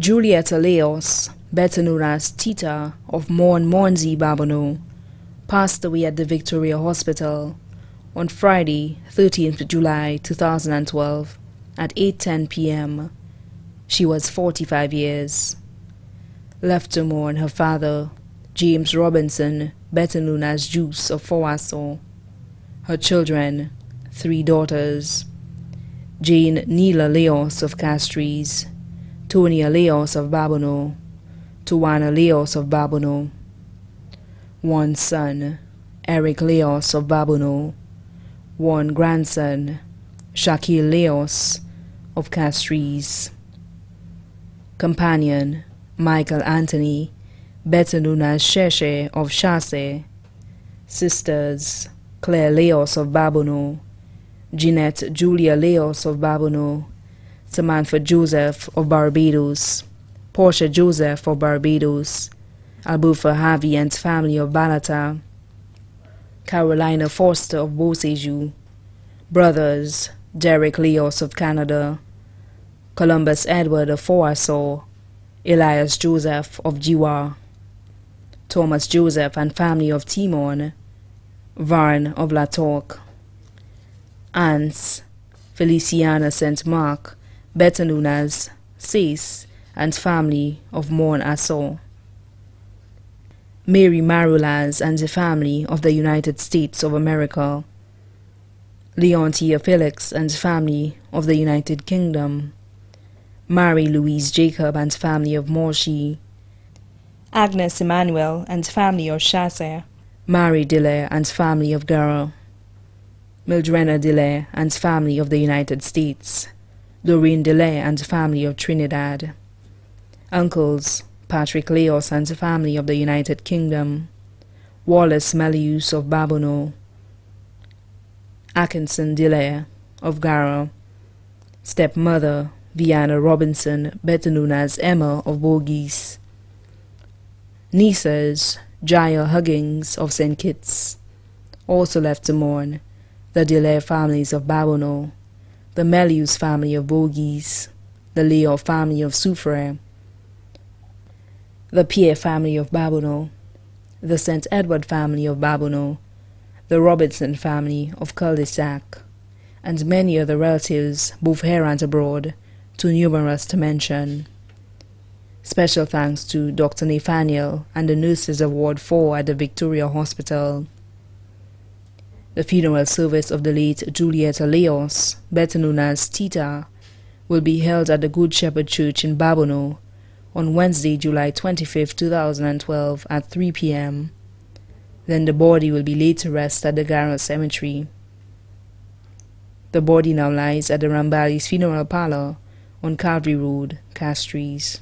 Julietta Leonce, better known as Tita of Morn Mornsey Babonneau, passed away at the Victoria Hospital on Friday, 13th July 2012 at 8:10 p.m. She was 45 years. Left to mourn her father, James Robinson, better known as Juice of Fowasso. Her children, three daughters, Jane Neela Leonce of Castries, Tonia Leonce of Babonneau, Tuana Leonce of Babonneau. One son, Eric Leonce of Babonneau. One grandson, Shaquille Leonce of Castries. Companion, Michael Anthony, better known as Sheshe of Chasse. Sisters, Claire Leonce of Babonneau, Jeanette Julia Leonce of Babonneau, Samantha Joseph of Barbados, Portia Joseph of Barbados, Albufa Harvey and family of Balata, Carolina Foster of Beausejour, brothers Derek Leonce of Canada, Columbus Edward of Fowasso, Elias Joseph of Jiwa, Thomas Joseph and family of Timon, Varn of La Torque, Aunts Feliciana St. Mark, better known as Cis, and family of Morn Assau. Mary Marulas and the family of the United States of America. Leontia Felix and family of the United Kingdom. Mary Louise Jacob and family of Morschi. Agnes Emmanuel and family of Chasse. Mary Diller and family of Gara. Mildrena Diller and family of the United States. Doreen Diller and family of Trinidad. Uncles Patrick Leonce and family of the United Kingdom. Wallace Melius of Babonneau. Atkinson Diller of Gara. Stepmother Viana Robinson, better known as Emma of Bourgis. Nieces Jael Huggins of St. Kitts. Also left to mourn the Diller families of Babonneau, the Melius family of Bourgis, the Leo family of Soufrière, the Pierre family of Babonneau, the St. Edward family of Babonneau, the Robertson family of Cul-de-Sac, and many other relatives, both here and abroad, too numerous to mention. Special thanks to Dr. Nathaniel and the nurses of Ward 4 at the Victoria Hospital. The funeral service of the late Julietta Leonce, better known as Tita, will be held at the Good Shepherd Church in Babonneau on Wednesday, July 25, 2012 at 3 p.m. Then the body will be laid to rest at the Gara Cemetery. The body now lies at the Rambali's funeral parlor on Calvary Road, Castries.